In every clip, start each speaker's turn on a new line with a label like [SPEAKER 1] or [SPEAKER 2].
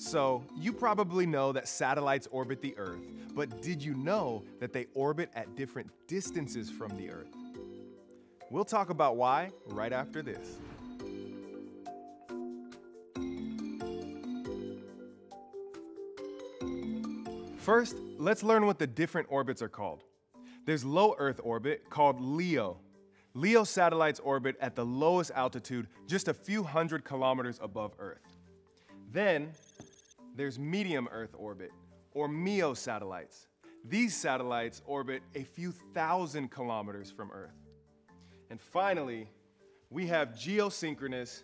[SPEAKER 1] So, you probably know that satellites orbit the Earth, but did you know that they orbit at different distances from the Earth? We'll talk about why right after this. First, let's learn what the different orbits are called. There's low Earth orbit called LEO. LEO satellites orbit at the lowest altitude, just a few hundred kilometers above Earth. Then, there's medium Earth orbit, or MEO satellites. These satellites orbit a few thousand kilometers from Earth. And finally, we have geosynchronous,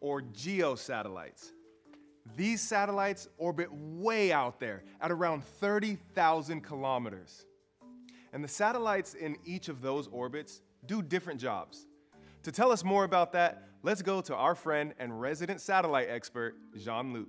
[SPEAKER 1] or GEO satellites. These satellites orbit way out there at around 30,000 kilometers. And the satellites in each of those orbits do different jobs. To tell us more about that, let's go to our friend and resident satellite expert, Jean-Luc.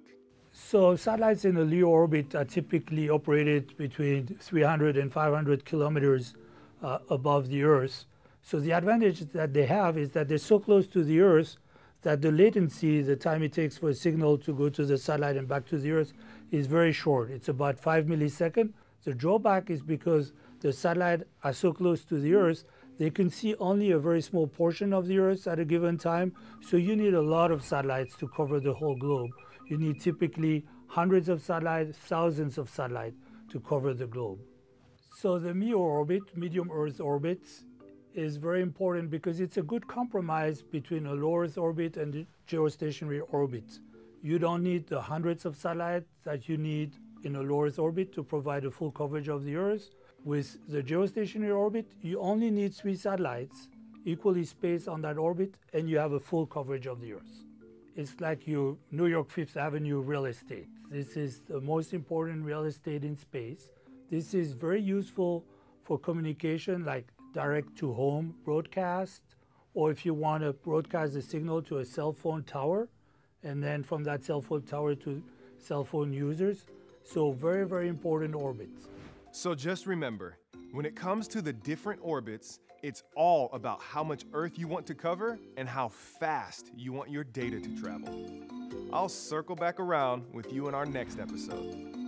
[SPEAKER 2] So satellites in a LEO orbit are typically operated between 300 and 500 kilometers uh, above the Earth. So the advantage that they have is that they're so close to the Earth that the latency, the time it takes for a signal to go to the satellite and back to the Earth, is very short. It's about five milliseconds. The drawback is because the satellites are so close to the Earth, they can see only a very small portion of the Earth at a given time. So you need a lot of satellites to cover the whole globe. You need typically hundreds of satellites, thousands of satellites to cover the globe. So the MEO orbit, medium Earth orbit, is very important because it's a good compromise between a low Earth orbit and the geostationary orbit. You don't need the hundreds of satellites that you need in a low Earth orbit to provide a full coverage of the Earth. With the geostationary orbit, you only need three satellites, equally spaced on that orbit, and you have a full coverage of the Earth. It's like your New York Fifth Avenue real estate. This is the most important real estate in space. This is very useful for communication like direct to home broadcast, or if you want to broadcast a signal to a cell phone tower, and then from that cell phone tower to cell phone users. So very, very important orbits.
[SPEAKER 1] So just remember, when it comes to the different orbits, it's all about how much Earth you want to cover and how fast you want your data to travel. I'll circle back around with you in our next episode.